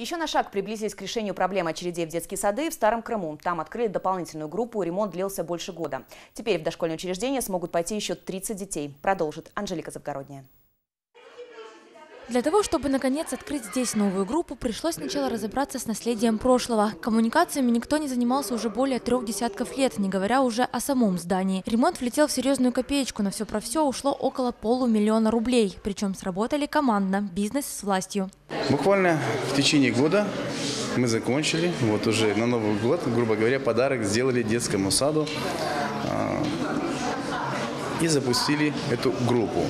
Еще на шаг приблизились к решению проблемы очередей в детские сады в Старом Крыму. Там открыли дополнительную группу, ремонт длился больше года. Теперь в дошкольное учреждение смогут пойти еще 30 детей. Продолжит Анжелика Завгородняя. Для того, чтобы наконец открыть здесь новую группу, пришлось сначала разобраться с наследием прошлого. Коммуникациями никто не занимался уже более трех десятков лет, не говоря уже о самом здании. Ремонт влетел в серьезную копеечку, на все про все ушло около полумиллиона рублей. Причем сработали командно, бизнес с властью. Буквально в течение года мы закончили. Вот уже на Новый год, грубо говоря, подарок сделали детскому саду а, и запустили эту группу.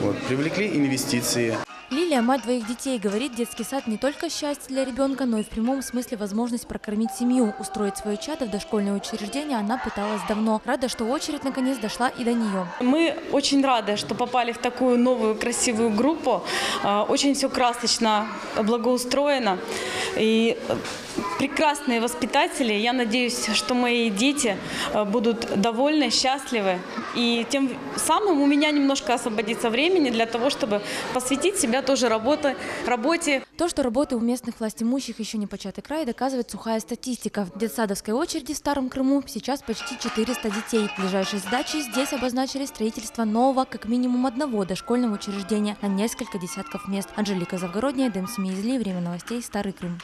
Вот, привлекли инвестиции. Лилия, мать двоих детей, говорит, детский сад не только счастье для ребенка, но и в прямом смысле возможность прокормить семью. Устроить свое чадо в дошкольное учреждение она пыталась давно. Рада, что очередь наконец дошла и до нее. Мы очень рады, что попали в такую новую красивую группу. А, очень все красочно, благоустроено. И э, прекрасные воспитатели. Я надеюсь, что мои дети э, будут довольны, счастливы. И тем самым у меня немножко освободится времени для того, чтобы посвятить себя тоже работа, работе. То, что работы у местных властимущих еще не початый край, доказывает сухая статистика. В детсадовской очереди в Старом Крыму сейчас почти 400 детей. В ближайшей задачей здесь обозначили строительство нового, как минимум одного дошкольного учреждения на несколько десятков мест. Анжелика Завгородняя, Дем Семьи Время новостей, Старый Крым.